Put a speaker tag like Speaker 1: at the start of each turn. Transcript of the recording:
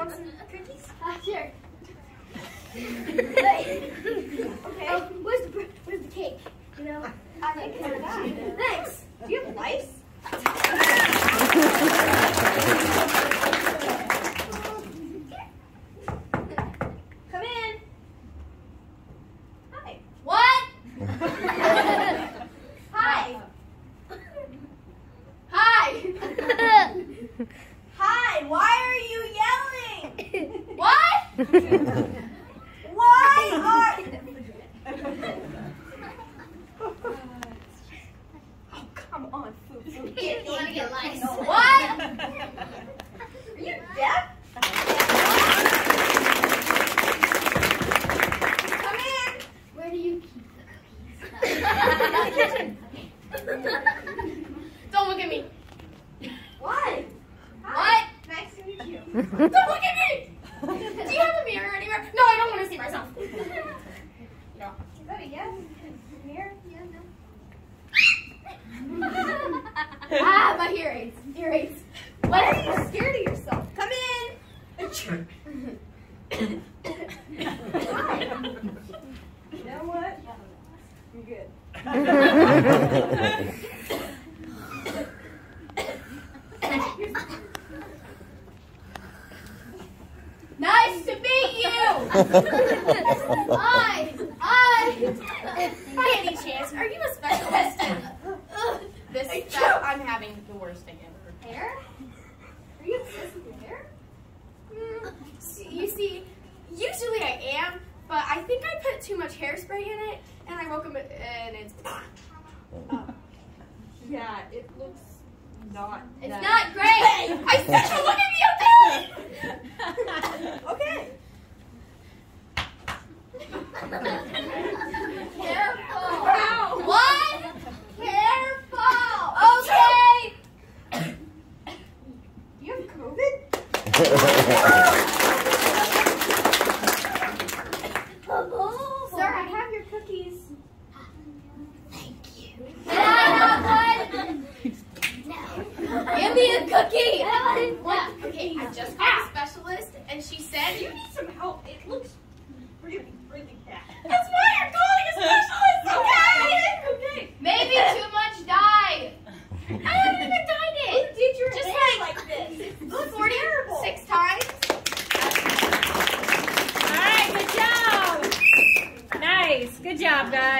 Speaker 1: want some cookies?
Speaker 2: Uh, sure.
Speaker 1: okay.
Speaker 2: Oh, where's the where's the cake? You know.
Speaker 1: I think it's.
Speaker 2: Thanks.
Speaker 1: Do you have lice? Come in. Hi.
Speaker 2: What?
Speaker 1: Hi.
Speaker 2: Hi.
Speaker 1: Hi. Why are you yelling?
Speaker 2: what?
Speaker 1: Why are? oh come on, Foo Foo. Get
Speaker 2: You wanna get
Speaker 1: here.
Speaker 2: What?
Speaker 1: Are you deaf? Come in.
Speaker 2: Where do you keep
Speaker 1: In the kitchen.
Speaker 2: the cookies? Don't look at me.
Speaker 1: Why?
Speaker 2: What?
Speaker 1: Nice to meet you.
Speaker 2: Don't look at me. Do you have a mirror anywhere? No, I don't want to see myself. No.
Speaker 1: Is that a yes? Here?
Speaker 2: My earrings. Earrings.
Speaker 1: Why are you scared of yourself? Come in. Hi. You know what? I'm good.
Speaker 2: Nice to meet you. I, I. By any chance, are you a specialist in this
Speaker 1: Hey,
Speaker 2: stuff? The worst thing ever.
Speaker 1: Hair? Are you obsessed with your hair?
Speaker 2: Mm, you see, usually I am, but I think I put too much hairspray in it, and I woke up and it's
Speaker 1: Yeah, it looks not.
Speaker 2: it's not great. I said to look at me up there.
Speaker 1: okay.
Speaker 2: Careful. What? Careful. Okay.
Speaker 1: You have COVID? Sir, I have your cookies.
Speaker 2: Did I not one? No. Give me a cookie. What? Okay, I just called a specialist, and she said you need job, guys.